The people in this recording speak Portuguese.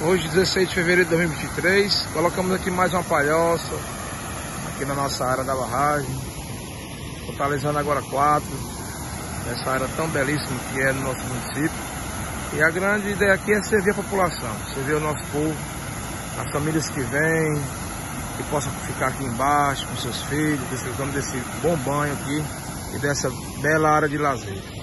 Hoje, 16 de fevereiro de 2023, colocamos aqui mais uma palhoça aqui na nossa área da barragem, totalizando agora quatro, nessa área tão belíssima que é no nosso município. E a grande ideia aqui é servir a população, servir o nosso povo, as famílias que vêm, que possam ficar aqui embaixo com seus filhos, desfrutando desse bom banho aqui e dessa bela área de lazer.